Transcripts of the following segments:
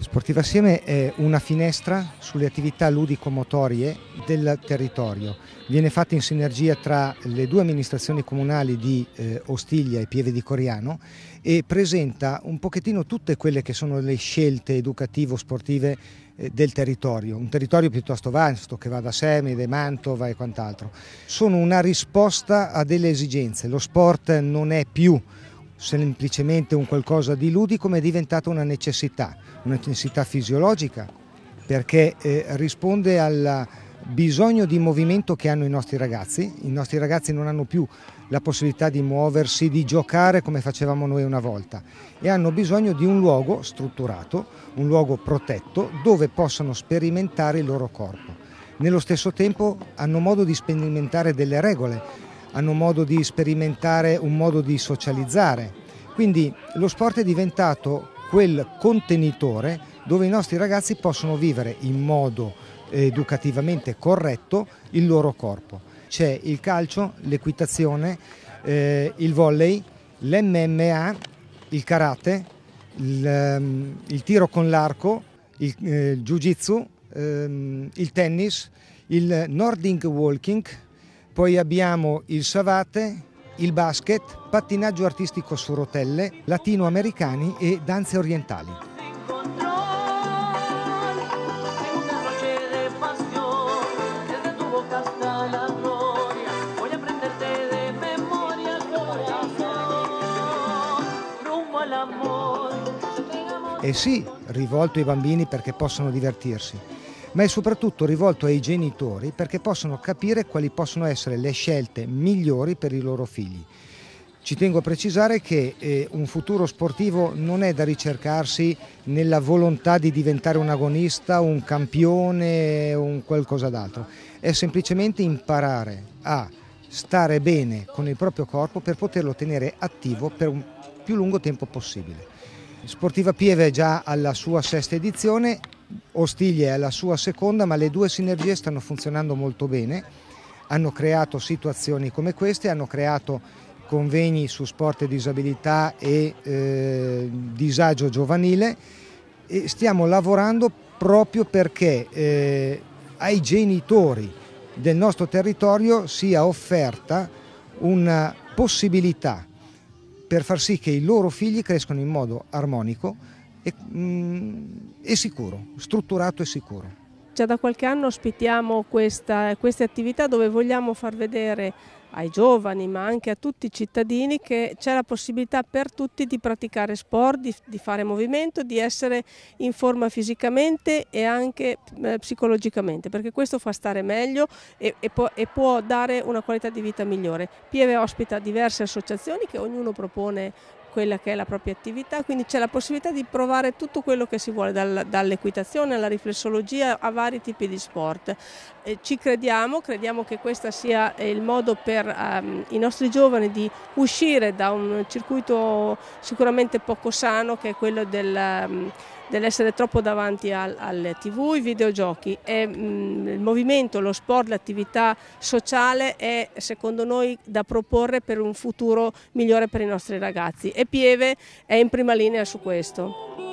Sportiva Assieme è una finestra sulle attività ludico-motorie del territorio. Viene fatta in sinergia tra le due amministrazioni comunali di eh, Ostiglia e Pieve di Coriano e presenta un pochettino tutte quelle che sono le scelte educativo-sportive eh, del territorio, un territorio piuttosto vasto che va da Semide, Mantova e quant'altro. Sono una risposta a delle esigenze, lo sport non è più semplicemente un qualcosa di ludico ma è diventata una necessità, una necessità fisiologica perché eh, risponde al bisogno di movimento che hanno i nostri ragazzi, i nostri ragazzi non hanno più la possibilità di muoversi, di giocare come facevamo noi una volta e hanno bisogno di un luogo strutturato, un luogo protetto dove possano sperimentare il loro corpo. Nello stesso tempo hanno modo di sperimentare delle regole hanno modo di sperimentare un modo di socializzare. Quindi lo sport è diventato quel contenitore dove i nostri ragazzi possono vivere in modo educativamente corretto il loro corpo. C'è il calcio, l'equitazione, eh, il volley, l'MMA, il karate, il, um, il tiro con l'arco, il, eh, il jiu-jitsu, ehm, il tennis, il Nordic walking, poi abbiamo il savate, il basket, pattinaggio artistico su rotelle, latinoamericani e danze orientali. E sì, rivolto ai bambini perché possono divertirsi, ma è soprattutto rivolto ai genitori perché possono capire quali possono essere le scelte migliori per i loro figli. Ci tengo a precisare che eh, un futuro sportivo non è da ricercarsi nella volontà di diventare un agonista, un campione o un qualcosa d'altro, è semplicemente imparare a stare bene con il proprio corpo per poterlo tenere attivo per un più lungo tempo possibile. Sportiva Pieve è già alla sua sesta edizione Ostiglia è alla sua seconda, ma le due sinergie stanno funzionando molto bene. Hanno creato situazioni come queste, hanno creato convegni su sport e disabilità e eh, disagio giovanile e stiamo lavorando proprio perché eh, ai genitori del nostro territorio sia offerta una possibilità per far sì che i loro figli crescano in modo armonico e, mm, e sicuro, strutturato e sicuro. Già da qualche anno ospitiamo questa, queste attività dove vogliamo far vedere ai giovani ma anche a tutti i cittadini che c'è la possibilità per tutti di praticare sport, di, di fare movimento, di essere in forma fisicamente e anche eh, psicologicamente perché questo fa stare meglio e, e, può, e, può, dare una qualità di vita migliore. Pieve ospita diverse associazioni che ognuno propone quella che è la propria attività, quindi c'è la possibilità di provare tutto quello che si vuole, dal, dall'equitazione alla riflessologia a vari tipi di sport. Eh, ci crediamo, crediamo che questo sia il modo per um, i nostri giovani di uscire da un circuito sicuramente poco sano che è quello del... Um, dell'essere troppo davanti al, alle tv, i videogiochi. E, mh, mm, il movimento, lo sport, l'attività sociale è secondo noi da proporre per un futuro migliore per i nostri ragazzi e Pieve è in prima linea su questo.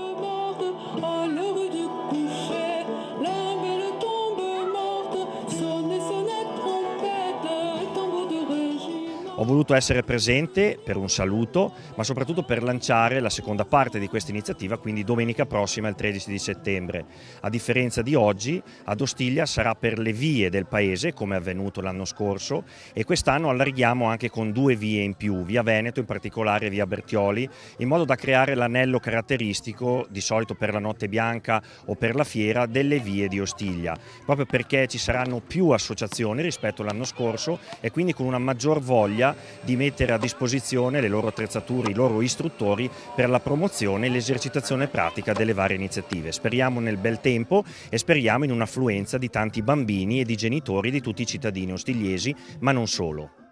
Ho voluto essere presente per un saluto, ma soprattutto per lanciare la seconda parte di questa iniziativa, quindi domenica prossima, il 13 di settembre. A differenza di oggi, ad Ostiglia sarà per le vie del paese, come è avvenuto l'anno scorso, e quest'anno allarghiamo anche con due vie in più, via Veneto, in particolare via Bertioli, in modo da creare l'anello caratteristico, di solito per la notte bianca o per la fiera, delle vie di Ostiglia, proprio perché ci saranno più associazioni rispetto all'anno scorso e quindi con una maggior voglia di mettere a disposizione le loro attrezzature, i loro istruttori per la promozione e l'esercitazione pratica delle varie iniziative. Speriamo nel bel tempo e speriamo in un'affluenza di tanti bambini e di genitori di tutti i cittadini ostigliesi, ma non solo.